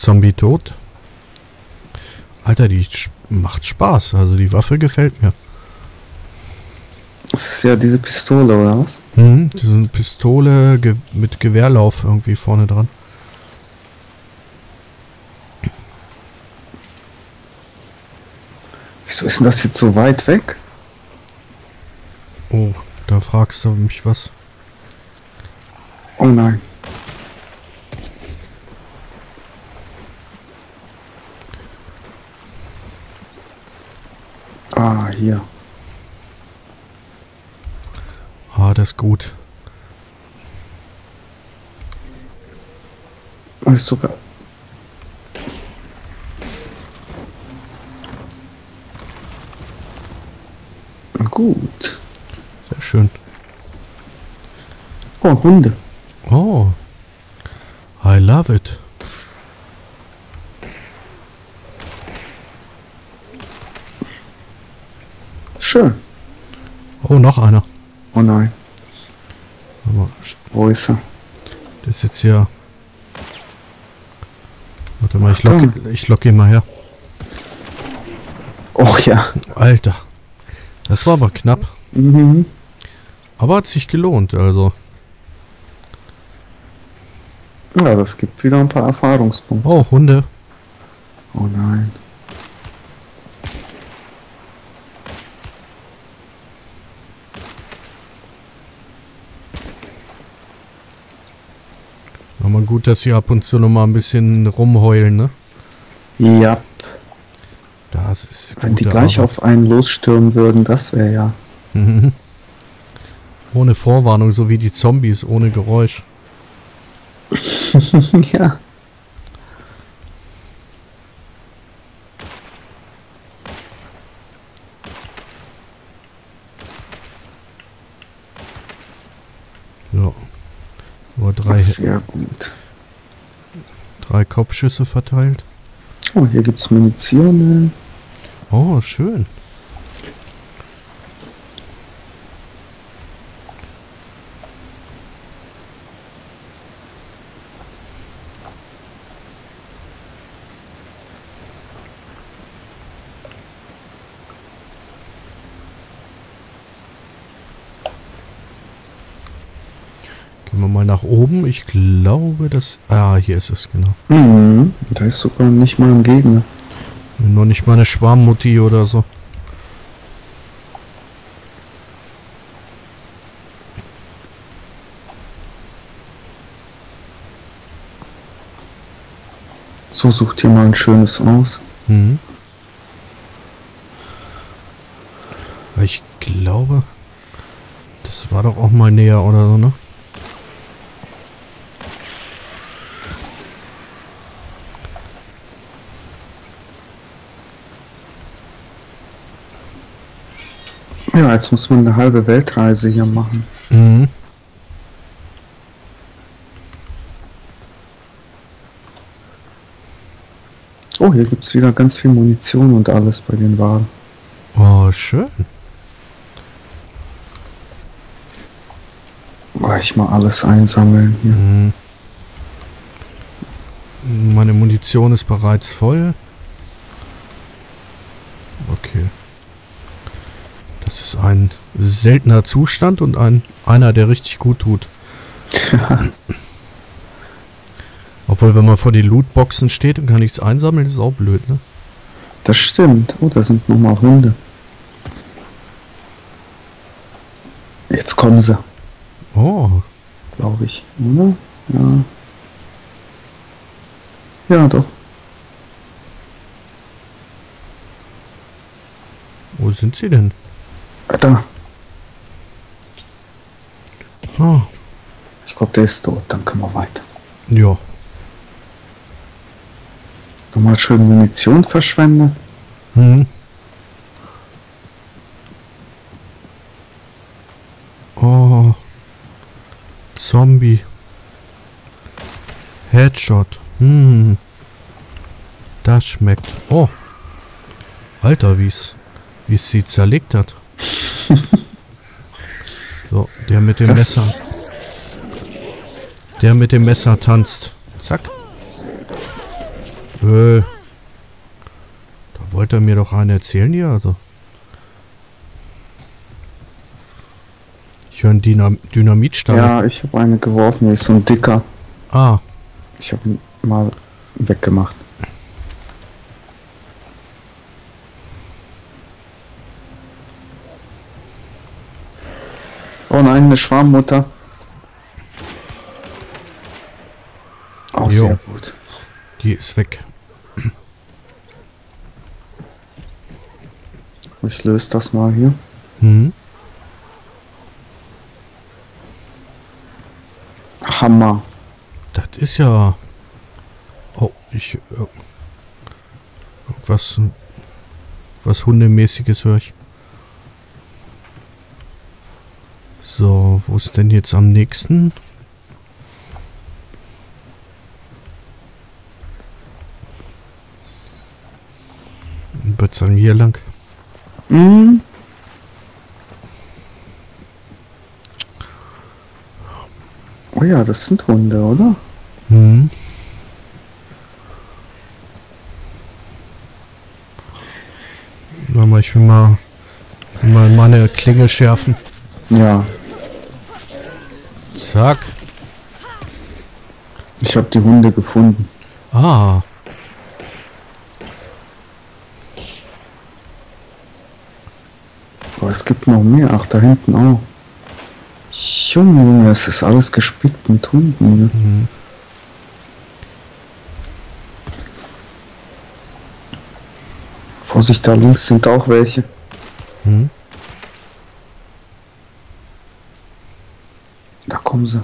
Zombie tot. Alter, die macht Spaß. Also die Waffe gefällt mir. Das ist ja diese Pistole, oder was? Mhm, diese Pistole ge mit Gewehrlauf irgendwie vorne dran. Wieso ist denn das jetzt so weit weg? Oh, da fragst du mich was. Oh nein. Ah, hier. Ah, das ist gut. Ist sogar. Gut. Sehr schön. Oh, Hunde. Oh. I love it. Schön. Oh, noch einer. Oh nein. Aber Wo ist er? das ist jetzt hier. Warte mal, ich lock, ich lock ihn mal her. Och ja. Alter. Das war aber knapp. Mhm. Aber hat sich gelohnt, also. Ja, das gibt wieder ein paar Erfahrungspunkte. Oh, Hunde. Oh nein. Aber gut, dass sie ab und zu noch mal ein bisschen rumheulen, ne? Ja, Das ist wenn die gleich Arbeit. auf einen losstürmen würden, das wäre ja. Mhm. Ohne Vorwarnung, so wie die Zombies, ohne Geräusch. Ja. Nur drei, Sehr gut. drei Kopfschüsse verteilt. Oh, hier gibt's Munition. Oh, schön. Gehen wir mal nach oben. Ich glaube, das... Ah, hier ist es, genau. Mhm. Da ist sogar nicht mal ein Gegner. Nur nicht mal eine Schwarmmutti oder so. So, sucht hier mal ein schönes aus. Mhm. Ich glaube, das war doch auch mal näher oder so, ne? Ja, jetzt muss man eine halbe Weltreise hier machen. Mhm. Oh, hier gibt's wieder ganz viel Munition und alles bei den Waren. Oh, schön. Gleich mal alles einsammeln hier. Mhm. Meine Munition ist bereits voll. Okay. Das ist ein seltener Zustand und ein einer, der richtig gut tut. Obwohl, wenn man vor die Lootboxen steht und kann nichts einsammeln, ist auch blöd, ne? Das stimmt. Oh, da sind nochmal Hunde. Jetzt kommen sie, Oh, glaube ich. Oder? Ja. Ja, doch. wo sind sie denn? Da. Oh, Ich glaube, der ist tot. Dann können wir weiter. ja. Nochmal schön Munition verschwendet. Hm. Oh. Zombie. Headshot. Hm. Das schmeckt. Oh. Alter, wie's, wie's sie zerlegt hat. So, der mit dem Das- Messer. Der mit dem Messer tanzt. Zack. Äh, da wollte er mir doch einen erzählen hier, also. Ich höre einen Dynam Dynamitstein. Ja, ich habe eine geworfen, der ist so ein dicker. Ah, Ich habe ihn mal weggemacht. Eine Schwarmmutter. Auch Jo. sehr gut. die ist weg. Ich löse das mal hier. Hm. Hammer. Das ist ja... Oh, ich... Äh, was... Was Hundemäßiges höre ich. So, wo ist denn jetzt am nächsten? Ich würde sagen hier lang. Mhm. Oh ja, das sind Hunde, oder? Hm. Warte mal, ich will mal, ich will mal meine Klinge schärfen. Ja. Zack. Ich habe die Hunde gefunden. Ah. Aber es gibt noch mehr. Ach, da hinten auch. Junge, Junge, es ist alles gespickt mit Hunden. Ne? Hm. Vorsicht, da links sind auch welche. Hm. Da kommen sie.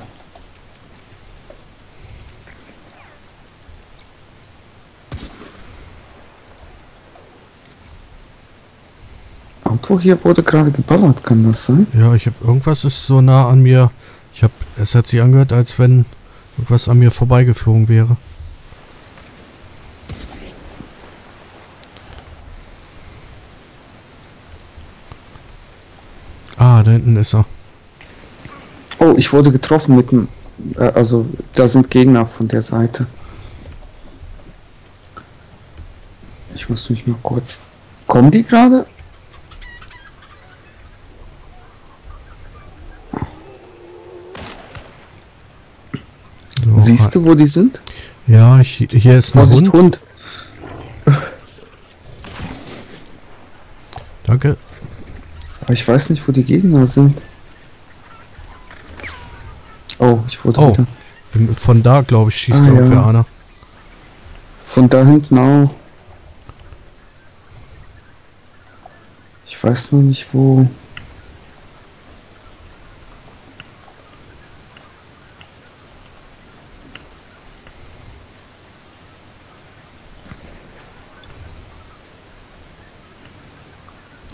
Auto hier wurde gerade geballert, kann das sein? Ja, ich habe irgendwas ist so nah an mir. Ich habe es hat sich angehört, als wenn irgendwas an mir vorbeigeflogen wäre. Ah, da hinten ist er. Oh, ich wurde getroffen mit dem. Äh, also, da sind Gegner von der Seite. Ich muss mich mal kurz. Kommen die gerade? So, Siehst du, wo die sind? Ja, ich, hier ist ein Vorsicht, Hund. Hund. Danke. Aber ich weiß nicht, wo die Gegner sind. Oh, ich wurde Oh. wieder. Von da, glaube ich, schießt Ah, irgendwer ja. einer. Von da hinten auch. Ich weiß nur nicht wo.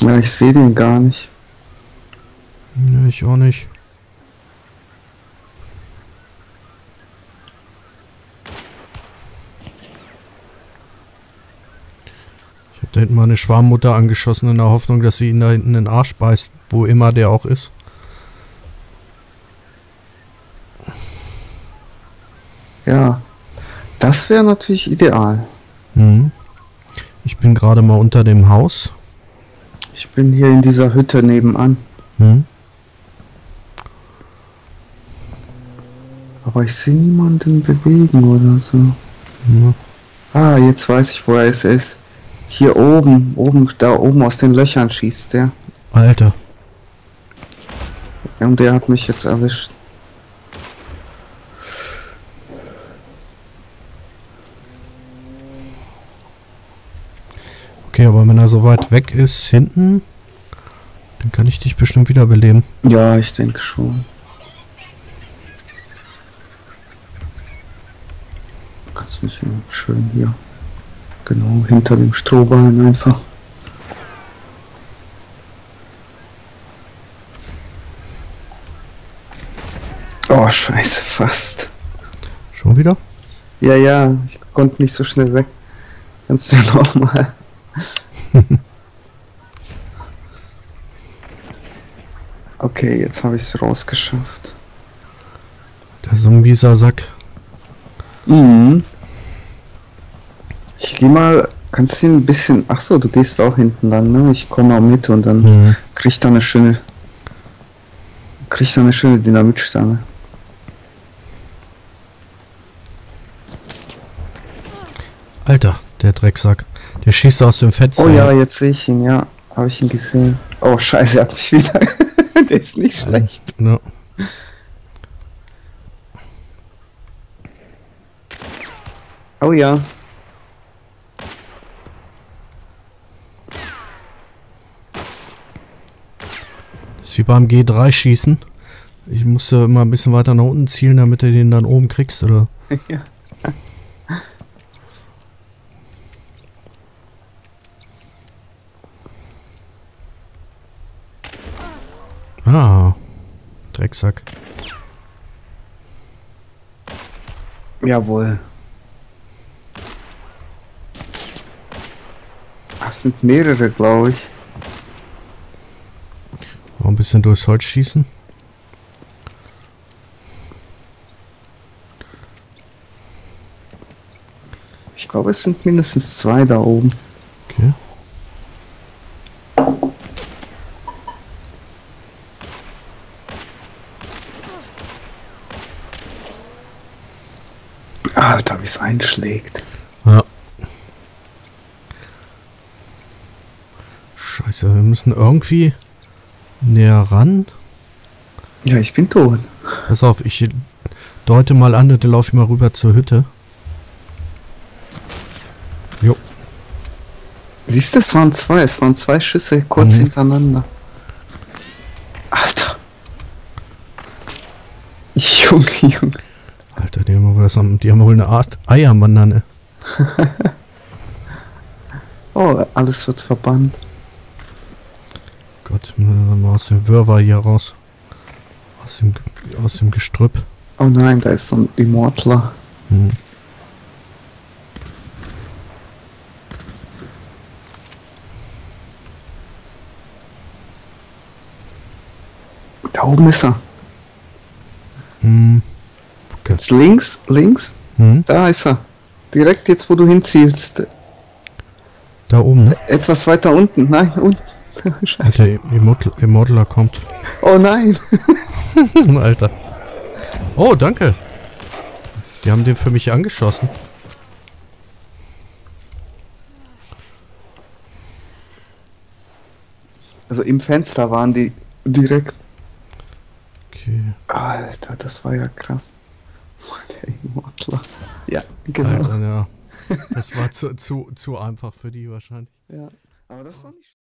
Ja, ich sehe den gar nicht. Ja, ich auch nicht. Da hinten mal eine Schwarmmutter angeschossen in der Hoffnung, dass sie ihn da hinten in den Arsch beißt, wo immer der auch ist. Ja, das wäre natürlich ideal. Mhm. Ich bin gerade mal unter dem Haus. Ich bin hier in dieser Hütte nebenan. Mhm. Aber ich sehe niemanden bewegen oder so. Ja. Ah, jetzt weiß ich, wo er ist. Hier oben, oben, da oben aus den Löchern schießt der. Alter. Und der hat mich jetzt erwischt. Okay, aber wenn er so weit weg ist, hinten, dann kann ich dich bestimmt wiederbeleben. Ja, ich denke schon. Du kannst mich schön hier. Genau, hinter dem Strohballen einfach. Oh, scheiße, fast. Schon wieder? Ja, ja, ich konnte nicht so schnell weg. Kannst du nochmal. okay, jetzt habe ich es rausgeschafft. Der ist so ein mieser Sack. Mhm. Ich geh mal, kannst du ihn ein bisschen, ach so, du gehst auch hinten lang, ne? Ich komme mal mit und dann Mhm. krieg ich da eine schöne, krieg ich da eine schöne Dynamitstange. Alter, der Drecksack. Der schießt aus dem Fenster. Oh ja, jetzt sehe ich ihn, ja, habe ich ihn gesehen. Oh scheiße, er hat mich wieder, der ist nicht schlecht. Ja. Oh ja, ist wie beim G3-Schießen. Ich musste immer ein bisschen weiter nach unten zielen, damit du den dann oben kriegst, oder? ja. Ah. Drecksack. Jawohl. Das sind mehrere, glaube ich. Auch ein bisschen durchs Holz schießen. Ich glaube, es sind mindestens zwei da oben. Okay. Alter, wie es einschlägt. Ja. Scheiße, wir müssen irgendwie näher ran. Ja, ich bin tot. Pass auf, ich deute mal an und dann laufe ich mal rüber zur Hütte. Jo, Siehst du, es waren zwei. Es waren zwei Schüsse kurz Mhm. hintereinander. Alter. Junge, Junge. Alter, die haben, wohl was am, die haben wohl eine Art Eiermanane. Oh, alles wird verbannt. Gott, mal aus dem Wirrwarr hier raus. Aus dem, aus dem Gestrüpp. Oh nein, da ist so ein Immortler. Hm. Da oben ist er. Hm. Jetzt links, links. Hm. Da ist er. Direkt jetzt, wo du hinzielst. Da oben, ne? Etwas weiter unten. Nein, unten. Scheiße. Alter, Immortal, Immortaler kommt. Oh nein. Alter. Oh, danke. Die haben den für mich angeschossen. Also im Fenster waren die direkt. Okay. Alter, das war ja krass. Der Immortler. Ja, genau. Alter, ja. Das war zu, zu, zu einfach für die wahrscheinlich. Ja. Aber das war nicht